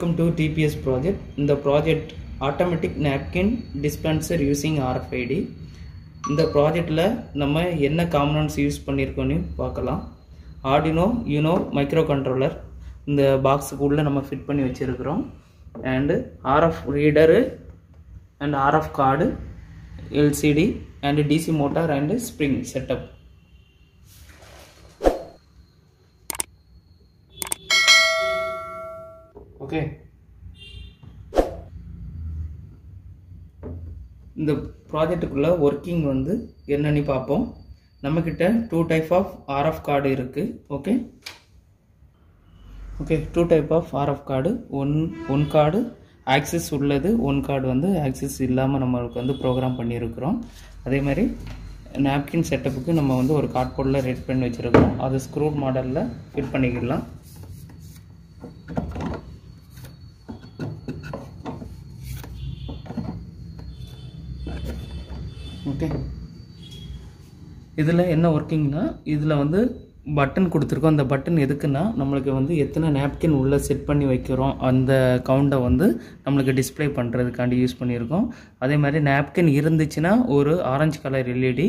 Welcome to DPS project இந்த project automatic napkin dispenser using RFID இந்த ப்ராஜெக்டில் நம்ம என்ன காம்பனன்ட்ஸ் யூஸ் பண்ணியிருக்கோன்னு பார்க்கலாம். ஆர்டினோ யூனோ மைக்ரோ கண்ட்ரோலர் இந்த பாக்ஸுக்குள்ளே நம்ம ஃபிட் பண்ணி வச்சுருக்கிறோம். And RF reader and RF card LCD and DC motor and spring setup okay. இந்த ப்ராஜெக்ட்டுக்குள்ளே ஒர்க்கிங் வந்து என்னன்னு பார்ப்போம். நம்மக்கிட்ட two type of RF card இருக்குது okay. Okay two type of RF card one one card access உள்ளது. One card வந்து access இல்லாமல் நம்மளுக்கு வந்து ப்ரோக்ராம் பண்ணியிருக்கிறோம். அதே மாதிரி நாப்கின் செட்டப்புக்கு நம்ம வந்து ஒரு கார்ட்போர்டில் ரெட் பண்ணி வச்சுருக்கோம் அது ஸ்க்ரூ மாடலில் ஃபிட் பண்ணிக்கலாம். ஓகே இதில் என்ன ஒர்க்கிங்னா இதில் வந்து பட்டன் கொடுத்துருக்கோம். அந்த பட்டன் எதுக்குன்னா நம்மளுக்கு வந்து எத்தனை நாப்கின் உள்ளே செட் பண்ணி வைக்கிறோம் அந்த கவுண்டை வந்து நம்மளுக்கு டிஸ்பிளே பண்ணுறதுக்காண்டி யூஸ் பண்ணியிருக்கோம். அதே மாதிரி நாப்கின் இருந்துச்சுன்னா ஒரு ஆரஞ்சு கலர் எல்இடி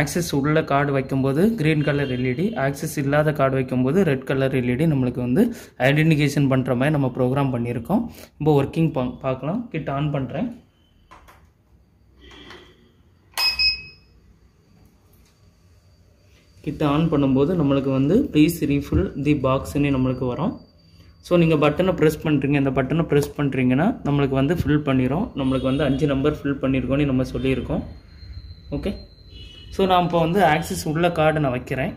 ஆக்சஸ் உள்ள கார்டு வைக்கும்போது க்ரீன் கலர் எல்இடி ஆக்சஸ் இல்லாத கார்டு வைக்கும்போது ரெட் கலர் எல்இடி நம்மளுக்கு வந்து ஐடென்டிஃபிகேஷன் பண்ணுற மாதிரி நம்ம ப்ரோக்ராம் பண்ணியிருக்கோம். இப்போ ஒர்க்கிங் பா பார்க்கலாம். கிட்ட ஆன் பண்ணுறேன் கிட்ட ஆன் பண்ணும்போது நம்மளுக்கு வந்து ப்ளீஸ் ரீஃபில் தி பாக்ஸ்ன்னு நம்மளுக்கு வரும். ஸோ நீங்கள் பட்டனை ப்ரெஸ் பண்ணுறீங்க இந்த பட்டனை ப்ரெஸ் பண்ணுறீங்கன்னா நம்மளுக்கு வந்து ஃபில் பண்ணிடும் நம்மளுக்கு வந்து அஞ்சு நம்பர் ஃபில் பண்ணியிருக்கோன்னு நம்ம சொல்லியிருக்கோம். ஓகே ஸோ நான் இப்போ வந்து ஆக்சிஸ் உள்ள கார்டு நான் வைக்கிறேன்.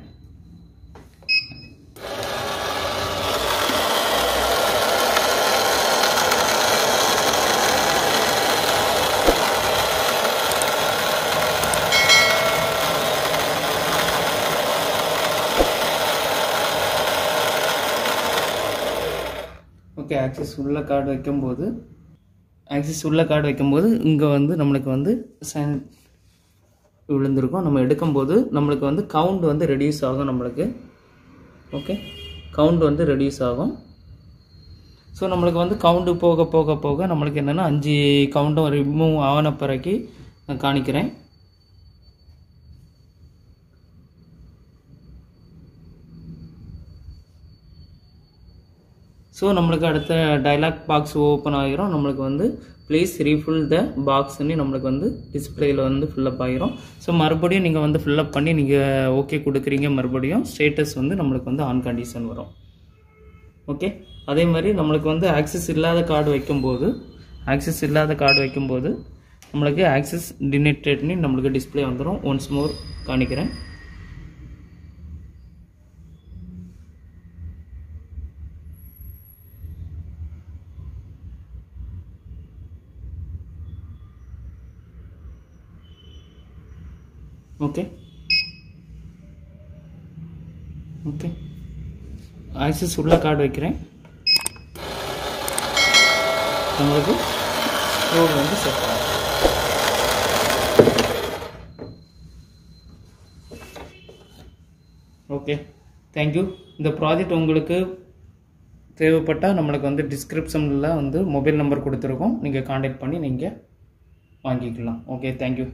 ஓகே ஆக்சிஸ் உள்ள கார்டு வைக்கும்போது ஆக்சிஸ் உள்ள கார்டு வைக்கும்போது இங்கே வந்து நம்மளுக்கு வந்து சன் விழுந்திருக்கும். நம்ம எடுக்கும்போது நம்மளுக்கு வந்து கவுண்ட் வந்து ரெடியூஸ் ஆகும் நம்மளுக்கு. ஓகே கவுண்ட் வந்து ரெடியூஸ் ஆகும். ஸோ நம்மளுக்கு வந்து கவுண்டு போக போக போக நம்மளுக்கு என்னென்னா அஞ்சு கவுண்டும் ரிமூவ் ஆன பிறகு நான் காணிக்கிறேன். ஸோ நம்மளுக்கு அடுத்த டைலாக் பாக்ஸ் ஓப்பன் ஆகிரும் நம்மளுக்கு வந்து ப்ளீஸ் ரீஃபில் த பாக்ஸ்ன்னு நம்மளுக்கு வந்து டிஸ்பிளேயில் வந்து ஃபில்லப் ஆகிரும் ஸோ மறுபடியும் நீங்கள் வந்து ஃபில்லப் பண்ணி நீங்கள் ஓகே கொடுக்குறீங்க மறுபடியும் ஸ்டேட்டஸ் வந்து நம்மளுக்கு வந்து ஆன் கண்டிஷன் வரும். ஓகே அதே மாதிரி நம்மளுக்கு வந்து ஆக்சஸ் இல்லாத கார்டு வைக்கும்போது ஆக்சஸ் இல்லாத கார்டு வைக்கும்போது நம்மளுக்கு ஆக்சஸ் டினேட்டட்னு நம்மளுக்கு டிஸ்பிளே வந்துடும் ஒன்ஸ் மோர் காணிக்கிறேன். ஓகே. ஓகே. ஆக்சஸ் உள்ள கார்டு வைக்கிறேன். நம்மளுக்கு ரோடு வந்து செட் ஆகும். ஓகே. தேங்க்யூ இந்த ப்ராஜெக்ட் உங்களுக்கு தேவைப்பட்டால் நம்மளுக்கு வந்து டிஸ்கிரிப்ஷனில் வந்து மொபைல் நம்பர் கொடுத்துருக்கோம். நீங்கள் காண்டாக்ட் பண்ணி நீங்கள் வாங்கிக்கலாம். Okay thank you